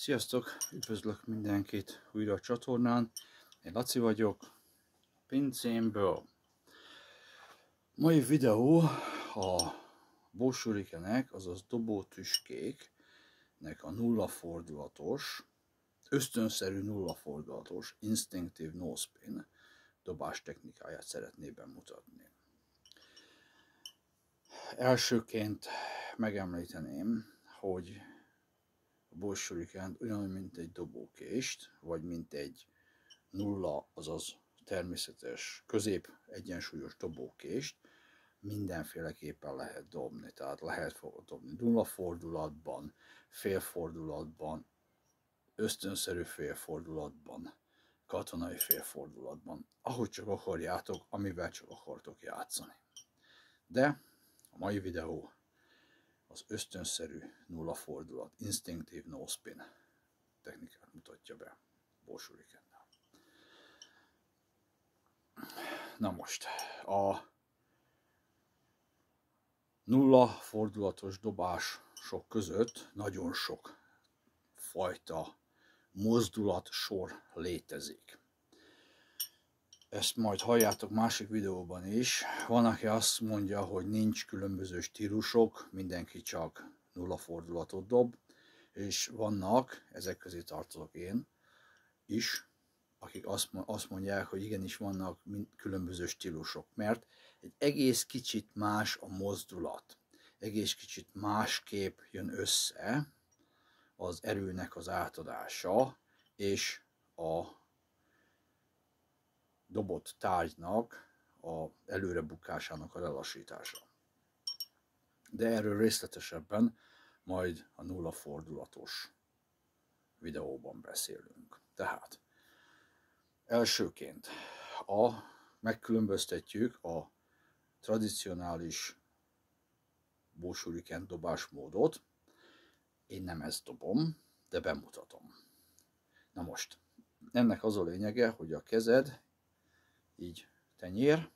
Sziasztok! Üdvözlök mindenkit újra a csatornán. Én Laci vagyok, pincémből. Mai videó a bósurikenek, azaz dobótüskéknek a nulla fordulatos, ösztönszerű nulla fordulatos, instinctive no spin dobás technikáját szeretné bemutatni. Elsőként megemlíteném, hogy bolsurikent olyan, mint egy dobókést, vagy mint egy nulla, azaz természetes, közép egyensúlyos dobókést, mindenféleképpen lehet dobni. Tehát lehet dobni nulla fordulatban, félfordulatban, ösztönszerű félfordulatban, katonai félfordulatban, ahogy csak akarjátok, amivel csak akartok játszani. De a mai videó az ösztönszerű nulla fordulat, instinctive no spin technikát mutatja be Bolsurikennel. Na most, a nulla fordulatos dobások között nagyon sok fajta mozdulat sor létezik ezt majd halljátok másik videóban is. Van, aki azt mondja, hogy nincs különböző stílusok, mindenki csak nulla fordulatot dob, és vannak, ezek közé tartozok én is, akik azt mondják, hogy igenis vannak különböző stílusok, mert egy egész kicsit más a mozdulat, egész kicsit másképp jön össze az erőnek az átadása, és a dobott tárgynak a előre bukásának a lelassítása. De erről részletesebben majd a nulla fordulatos videóban beszélünk. Tehát elsőként a, megkülönböztetjük a tradicionális bósuriken dobásmódot. Én nem ezt dobom, de bemutatom. Na most, ennek az a lényege, hogy a kezed így tenyér,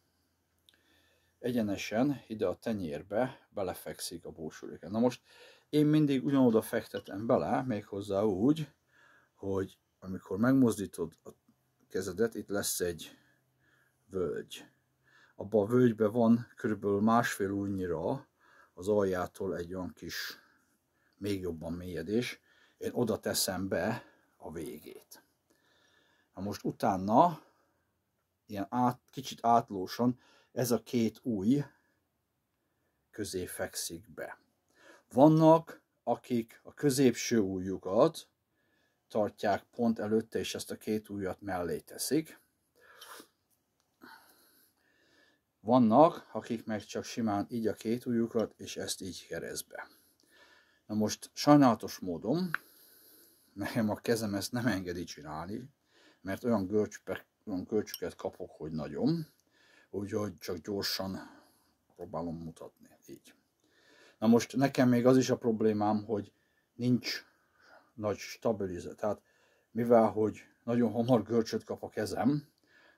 egyenesen ide a tenyérbe belefekszik a búsuléken. Na most én mindig ugyanoda fektetem bele, méghozzá úgy, hogy amikor megmozdítod a kezedet, itt lesz egy völgy. Abba a völgybe van körülbelül másfél újnyira az aljától egy olyan kis, még jobban mélyedés. Én oda teszem be a végét. Na most utána ilyen át, kicsit átlósan ez a két új közé fekszik be. Vannak, akik a középső ujjukat tartják pont előtte, és ezt a két ujjat mellé teszik. Vannak, akik meg csak simán így a két ujjukat, és ezt így keresztbe. Na most sajnálatos módon nekem a kezem ezt nem engedi csinálni, mert olyan görcsbe olyan kölcsöket kapok, hogy nagyon, úgyhogy csak gyorsan próbálom mutatni, így. Na most nekem még az is a problémám, hogy nincs nagy stabilizát, tehát mivel hogy nagyon hamar görcsöt kap a kezem,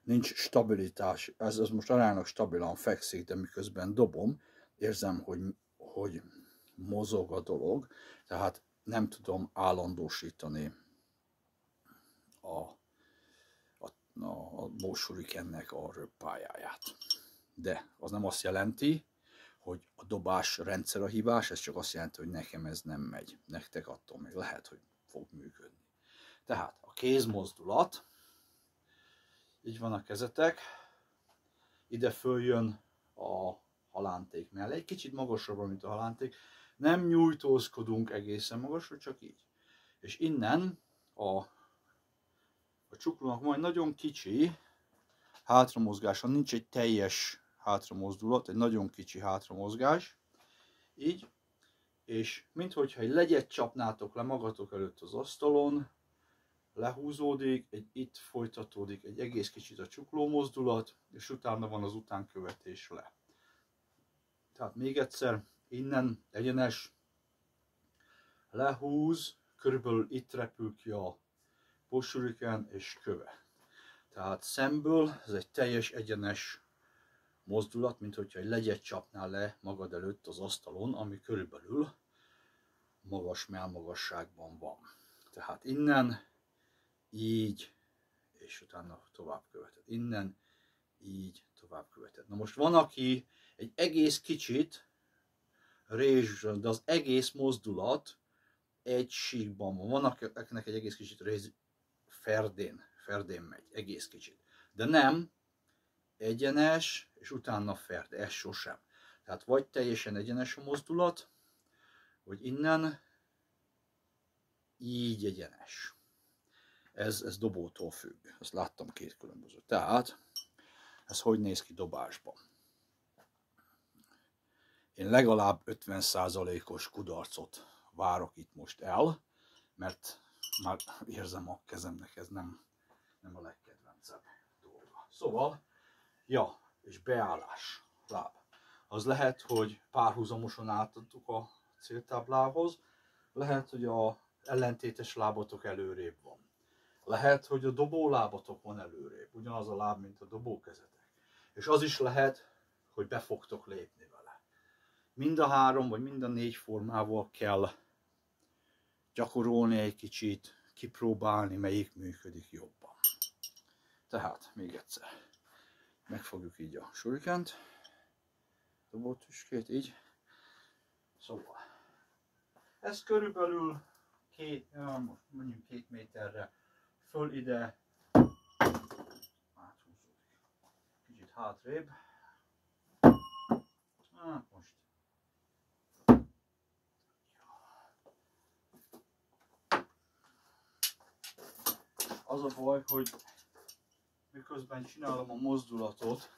nincs stabilitás, ez az most aránylag stabilan fekszik, de miközben dobom, érzem, hogy, hogy mozog a dolog, tehát nem tudom állandósítani a a Bósurikennek a röppályáját. De az nem azt jelenti, hogy a dobás rendszer a hibás, ez csak azt jelenti, hogy nekem ez nem megy. Nektek attól még lehet, hogy fog működni. Tehát a kézmozdulat, így van a kezetek, ide följön a halánték mellé, egy kicsit magasabb, mint a halánték, nem nyújtózkodunk egészen magasra, csak így. És innen a a csuklónak. Majd nagyon kicsi hátramozgása, nincs egy teljes hátramozdulat, egy nagyon kicsi hátramozgás, így, és minthogyha egy legyet csapnátok le magatok előtt az asztalon, lehúzódik, egy itt folytatódik egy egész kicsit a csukló mozdulat, és utána van az utánkövetés le. Tehát még egyszer, innen egyenes, lehúz, körülbelül itt repül ki a Poshuriken és köve. Tehát szemből ez egy teljes egyenes mozdulat, mint hogyha egy legyet csapnál le magad előtt az asztalon, ami körülbelül magas melmagasságban van. Tehát innen, így, és utána tovább követed. Innen, így, tovább követed. Na most van, aki egy egész kicsit rész, de az egész mozdulat egy síkban van. Van, akinek egy egész kicsit rész ferdén, ferdén megy, egész kicsit. De nem, egyenes, és utána ferd, ez sosem. Tehát vagy teljesen egyenes a mozdulat, vagy innen így egyenes. Ez, ez dobótól függ. Ezt láttam két különböző. Tehát, ez hogy néz ki dobásban? Én legalább 50%-os kudarcot várok itt most el, mert már érzem a kezemnek, ez nem, nem a legkedvencebb dolga. Szóval, ja, és beállás, láb. Az lehet, hogy párhuzamosan átadtuk a céltáblához, lehet, hogy a ellentétes lábatok előrébb van. Lehet, hogy a dobólábatok van előrébb, ugyanaz a láb, mint a dobókezetek. És az is lehet, hogy be fogtok lépni vele. Mind a három, vagy mind a négy formával kell gyakorolni egy kicsit, kipróbálni, melyik működik jobban. Tehát, még egyszer, megfogjuk így a surikent, dobótüskét, így. Szóval, ez körülbelül két, mondjuk két méterre föl ide, áthúzódik, kicsit hátrébb. Hát most az a baj, hogy miközben csinálom a mozdulatot,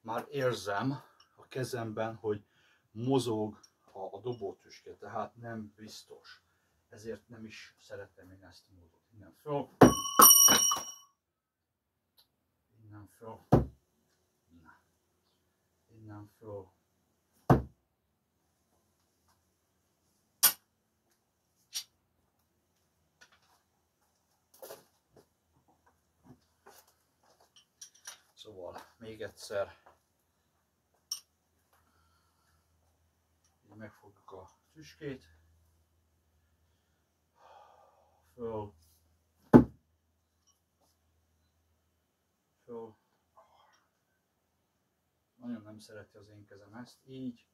már érzem a kezemben, hogy mozog a, a dobótüske, tehát nem biztos. Ezért nem is szeretem én ezt a módot. Innen föl. Innen föl. Innen. Innen föl. Szóval még egyszer. Így megfogjuk a tüskét, föl, föl, nagyon nem szereti az én kezem ezt, így.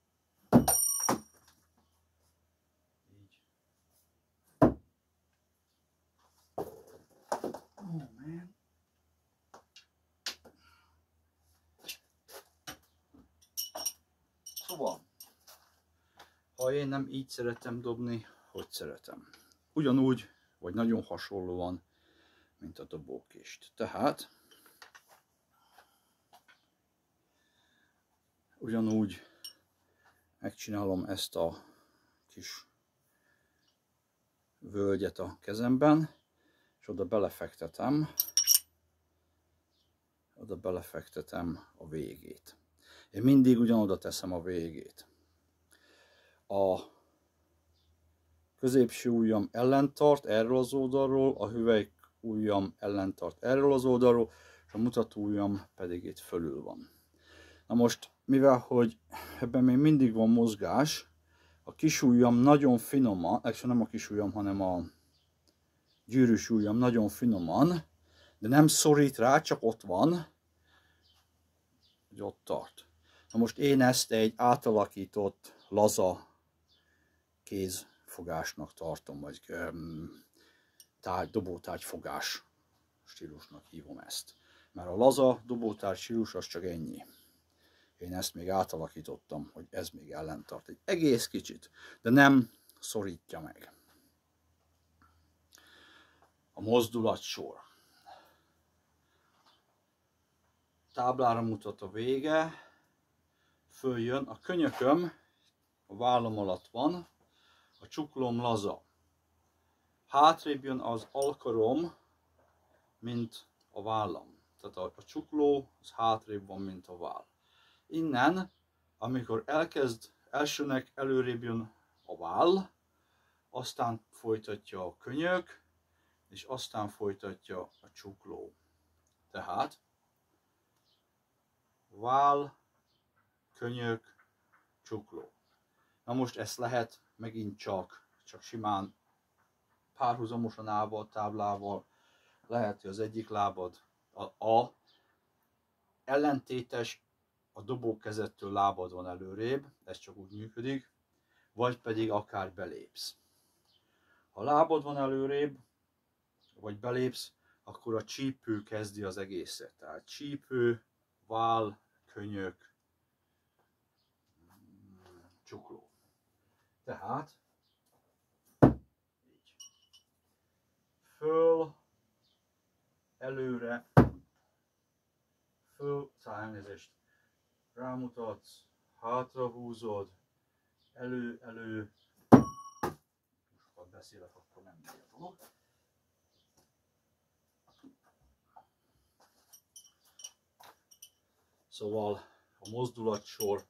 Ha én nem így szeretem dobni, hogy szeretem. Ugyanúgy, vagy nagyon hasonlóan, mint a dobókést. Tehát, ugyanúgy megcsinálom ezt a kis völgyet a kezemben, és oda belefektetem, oda belefektetem a végét. Én mindig ugyanoda teszem a végét. A középső ujjam ellentart erről az oldalról, a hüvelyk ujjam ellentart erről az oldalról, és a mutató ujjam pedig itt fölül van. Na most, mivel hogy ebben még mindig van mozgás, a kis ujjam nagyon finoman, nem a kis ujjam, hanem a gyűrűs ujjam nagyon finoman, de nem szorít rá, csak ott van, hogy ott tart. Na most én ezt egy átalakított, laza kézfogásnak tartom, vagy um, tárgy, dobótárgyfogás stílusnak hívom ezt. Mert a laza dobótárgy stílus az csak ennyi. Én ezt még átalakítottam, hogy ez még ellentart egy egész kicsit, de nem szorítja meg. A mozdulat sor. Táblára mutat a vége, följön, a könyököm a vállam alatt van, a csuklom laza. Hátrébb jön az alkarom, mint a vállam. Tehát a, a csukló az hátrébb van, mint a váll. Innen, amikor elkezd, elsőnek előrébb jön a váll, aztán folytatja a könyök, és aztán folytatja a csukló. Tehát váll, könyök, csukló. Na most ezt lehet megint csak, csak simán párhuzamosan állva a táblával, lehet, hogy az egyik lábad a, a ellentétes, a dobókezettől lábad van előrébb, ez csak úgy működik, vagy pedig akár belépsz. Ha lábad van előrébb, vagy belépsz, akkor a csípő kezdi az egészet. Tehát csípő, vál, könyök, csukló. Tehát így. Föl, előre, föl, szóval elnézést, rámutatsz, hátra húzod, elő, elő, sokat beszélek, akkor nem dolog. Szóval a mozdulatsor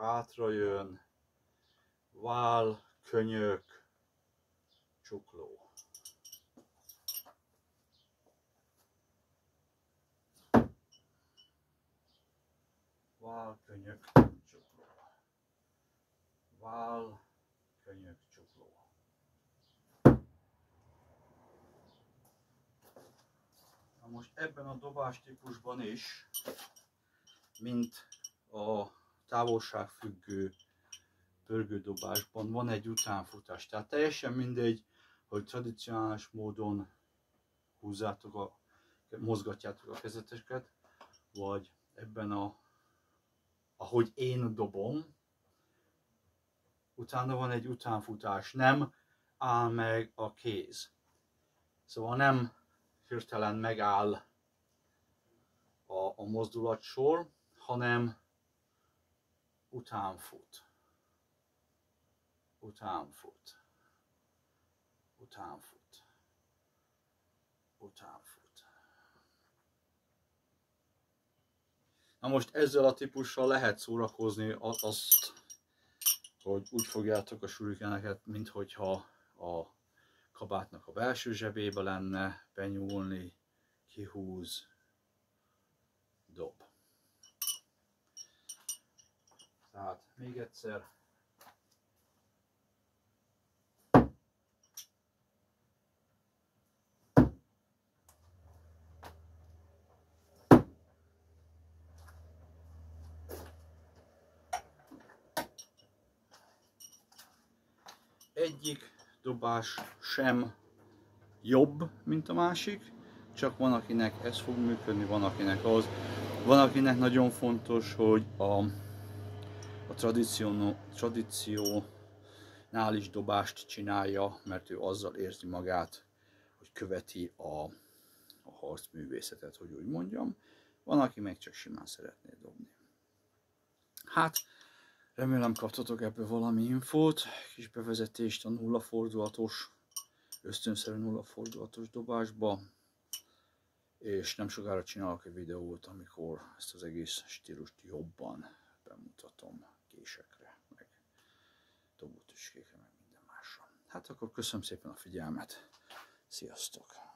hátra jön, vál, könyök, csukló. Vál, könyök, csukló. Vál, könyök, csukló. Na most ebben a dobás típusban is, mint a távolságfüggő pörgődobásban van egy utánfutás. Tehát teljesen mindegy, hogy tradicionális módon húzzátok a, mozgatjátok a kezeteket, vagy ebben a, ahogy én dobom, utána van egy utánfutás, nem áll meg a kéz. Szóval nem hirtelen megáll a, a mozdulatsor, hanem utánfut. Utánfut. Utánfut. Utánfut. Na most ezzel a típussal lehet szórakozni azt, hogy úgy fogjátok a surikeneket, mint hogyha a kabátnak a belső zsebébe lenne, benyúlni, kihúz, dob. Tehát még egyszer. Egyik dobás sem jobb, mint a másik, csak van akinek ez fog működni, van akinek az. Van akinek nagyon fontos, hogy a a tradicionális dobást csinálja, mert ő azzal érzi magát, hogy követi a, a harcművészetet, hogy úgy mondjam. Van, aki meg csak simán szeretné dobni. Hát, remélem kaptatok ebből valami infót, kis bevezetést a nulla fordulatos, ösztönszerű nulla fordulatos dobásba, és nem sokára csinálok egy videót, amikor ezt az egész stílust jobban bemutatom késekre, meg dobótüskékre, meg minden másra. Hát akkor köszönöm szépen a figyelmet, sziasztok!